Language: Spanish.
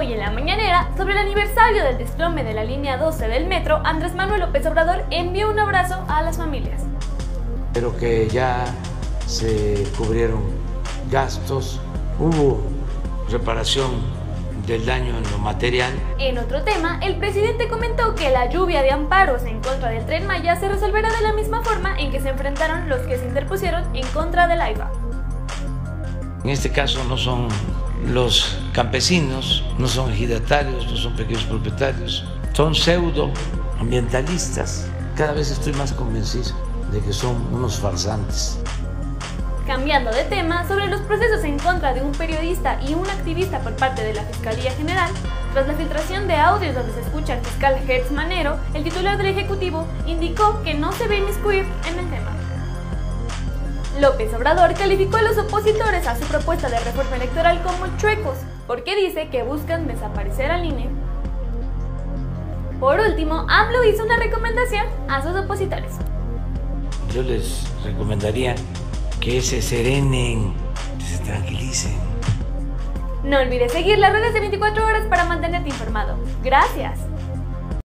hoy en la mañanera, sobre el aniversario del desplome de la línea 12 del metro, Andrés Manuel López Obrador envió un abrazo a las familias. Pero que ya se cubrieron gastos, hubo reparación del daño en lo material. En otro tema, el presidente comentó que la lluvia de amparos en contra del tren Maya se resolverá de la misma forma en que se enfrentaron los que se interpusieron en contra del AIFA. En este caso no son los campesinos, no son ejidatarios, no son pequeños propietarios, son pseudo ambientalistas. Cada vez estoy más convencido de que son unos farsantes. Cambiando de tema, sobre los procesos en contra de un periodista y un activista por parte de la Fiscalía General, tras la filtración de audios donde se escucha al fiscal Hertz Manero, el titular del Ejecutivo indicó que no se ve inmiscuir en. López Obrador calificó a los opositores a su propuesta de reforma electoral como chuecos, porque dice que buscan desaparecer al INE. Por último, AMLO hizo una recomendación a sus opositores. Yo les recomendaría que se serenen, que se tranquilicen. No olvides seguir las redes de 24 horas para mantenerte informado. Gracias.